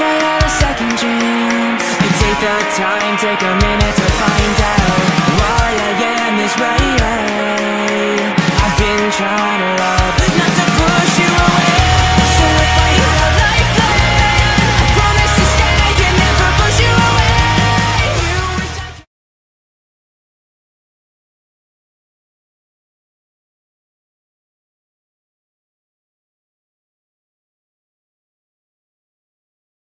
if I a second chance. I take the time, take a minute to find out Why I am this way. I've been trying to